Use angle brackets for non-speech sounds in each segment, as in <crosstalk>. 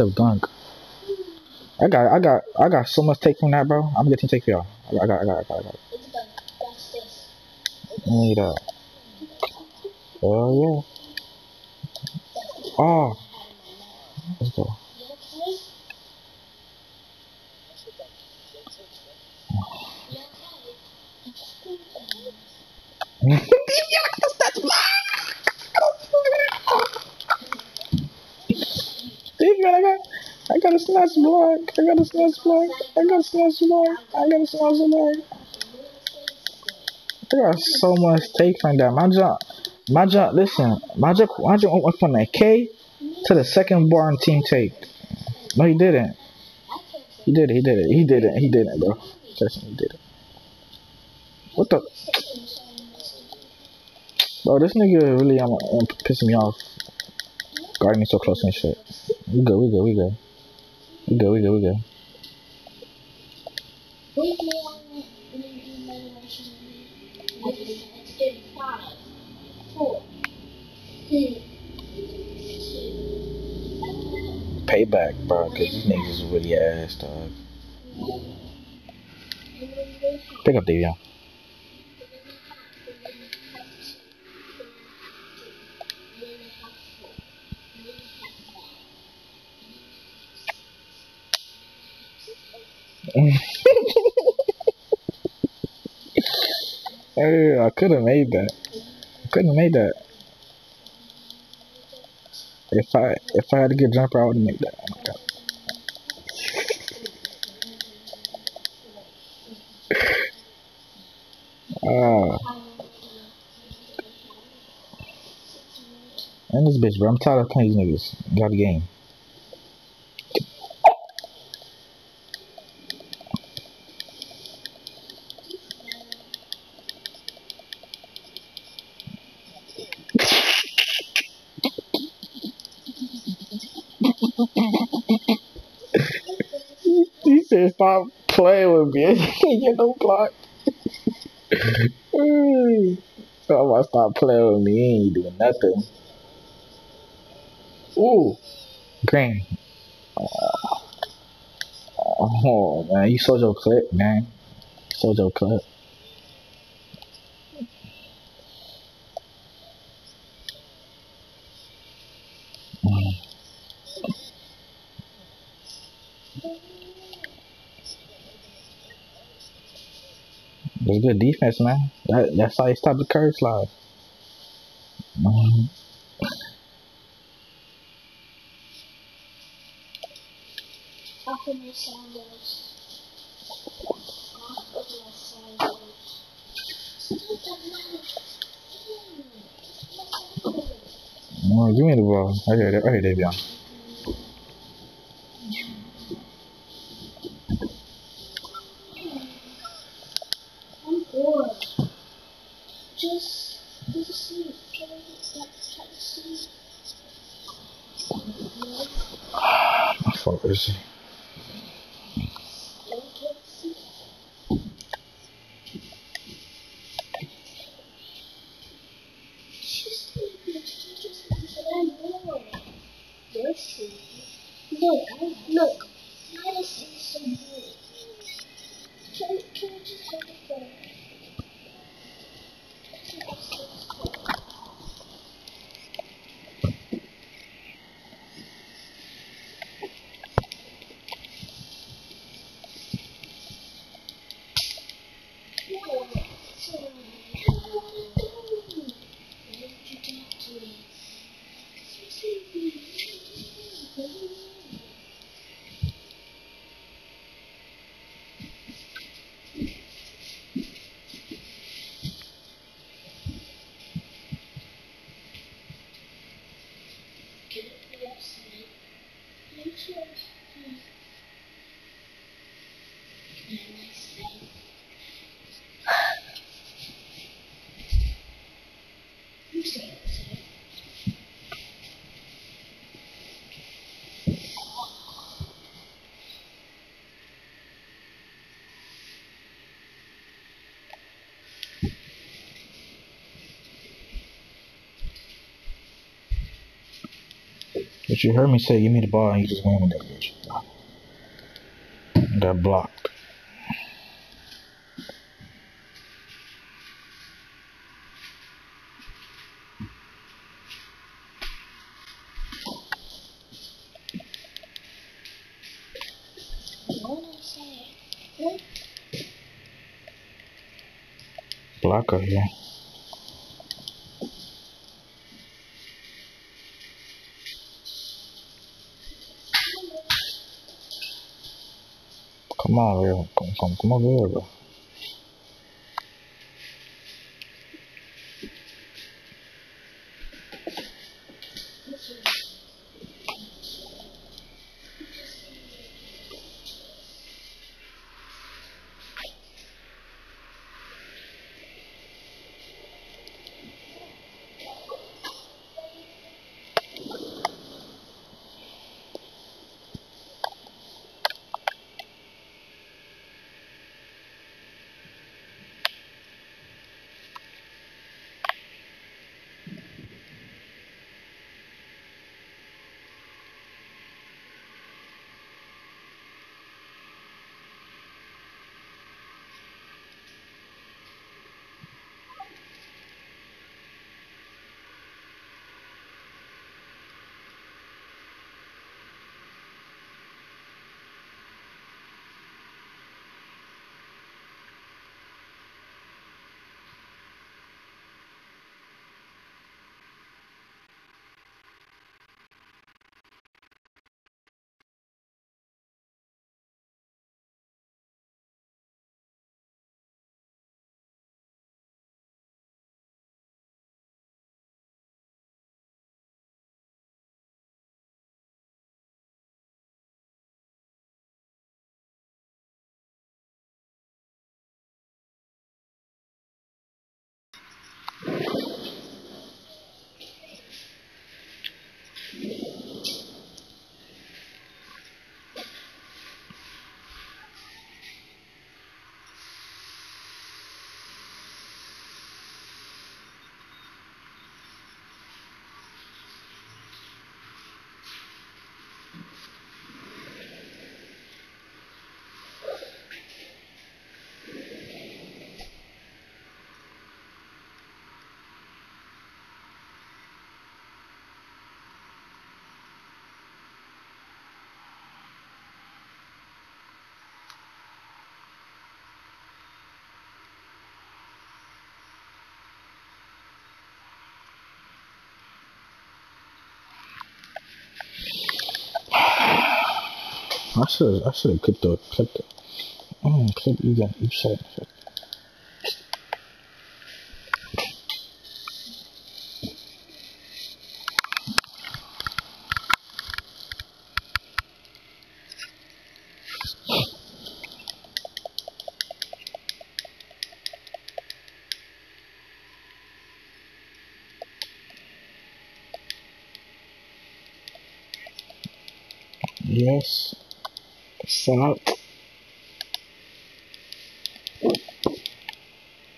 Step dunk. I got, I got, I got so much take from that, bro. I'm getting take for y'all. I got, I got, I got, I got. It's done. Watch this. I need that. Oh yeah. Oh. Let's go. <laughs> <laughs> You okay? You okay? Dude, man, I got, I got a snatch block. I got a snatch block. I got a snatch block. I got a snatch block. I got so much take from that. My jump, my jump. Listen, my jump, my jump went from the K to the second bar on team take. No, he didn't. He did it. He did it. He did it. He did it, bro. Trust me, he did it. What the? Bro, this nigga really um, um, pissing me off. Guarding me so close and shit. We go, we go, we go. We go, we go, we go. Wait, no, I'm gonna do my motion. It's 35, 4, 3, Payback, bro, cause these niggas is really ass, dog. Pick up Davion. Hey, I could have made that. I couldn't have made that. If I if I had to get jumper, I would have made that. God. <laughs> Ah, and this bitch, bro. I'm tired of playing these niggas. Got a game. <laughs> <laughs> "Stop playing with me." you no clock. so I'm gonna stop playing with me. You ain't doing nothing. Ooh, green. Oh man, you sold your clip, man. You sold your clip. That's good defense, man. That, that's how you stop the curve slide. After my sandals. After my sandals. Oh, give me the ball. I hear it. I hear Davion. Just, just sleep. Try to try to sleep. Fault, is Don't get sleep. She's sleeping. She But you heard me say, give me the ball, and you just went with that bitch. Got blocked. Blocker here. Come on, real. Come, I should I should have clipped the clipped the mm, clip you got you said yes. Stop.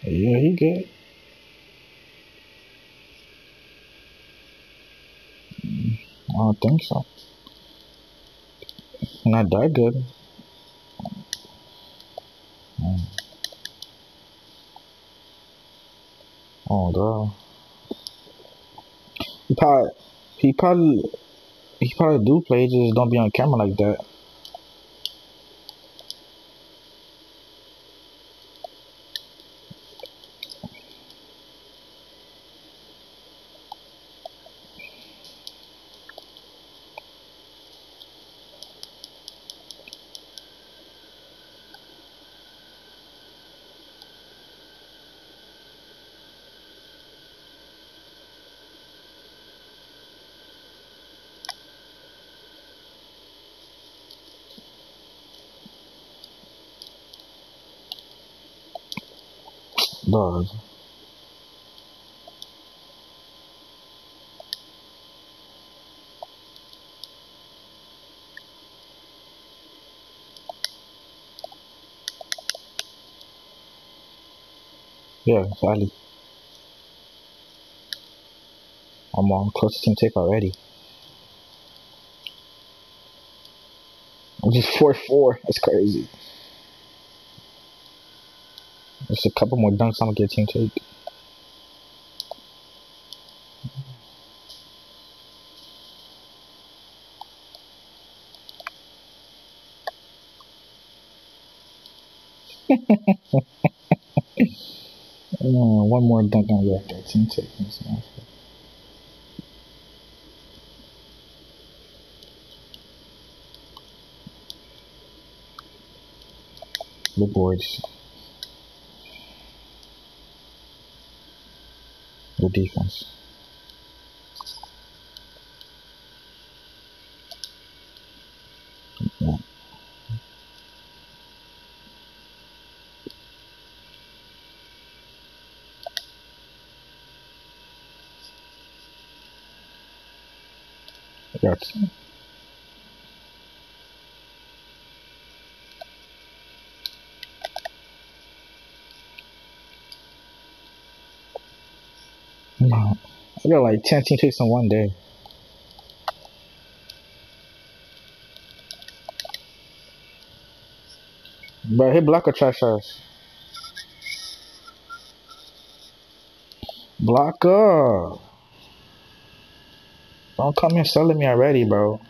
Yeah, he good. I don't think so. Not that good. Mm. Oh god. He probably he probably he probably do play, just don't be on camera like that. Dog. Yeah, it's Ali. I'm on close to take already. Just 4 4. That's crazy. Just a couple more dunks, I'm gonna get team <laughs> take. uh, one more dunk on your team take. The boards. The defense. That's no. Got like 10 team takes in one day. But hit blocker trash us. Blocker. Don't come here selling me already, bro.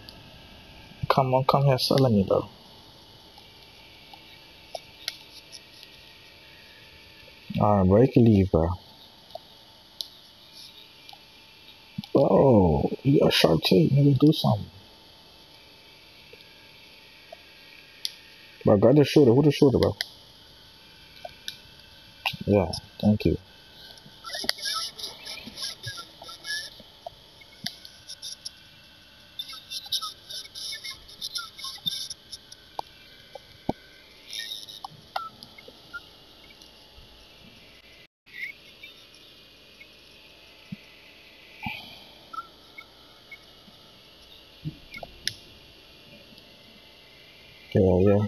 Come on, come here selling me, bro. Alright, break and leave, bro. You got sharp tape. Nigga, do something. Bro, got the shooter. Who the shooter, bro? Yeah, thank you. Yeah, yeah.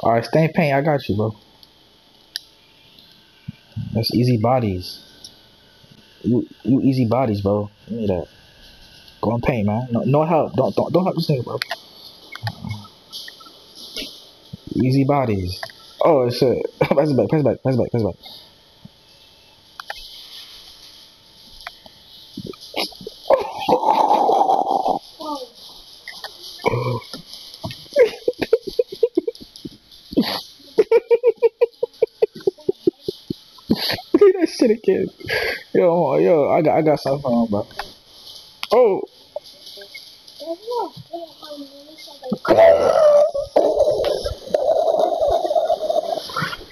Alright, stay in paint. I got you, bro. That's easy bodies. You you easy bodies, bro. Give me that. Go in paint, man. No, no help. Don't don't don't help this nigga, bro. Easy bodies. Oh shit. pass it back, pass it back, pass it back, pass it back. Shit again. Yo, yo, I got I got something on, bro. Oh.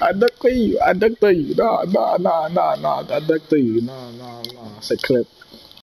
I ducked to you. I ducked to you. Nah, nah, nah, nah, nah. I ducked to you. Nah, nah, nah. It's a clip.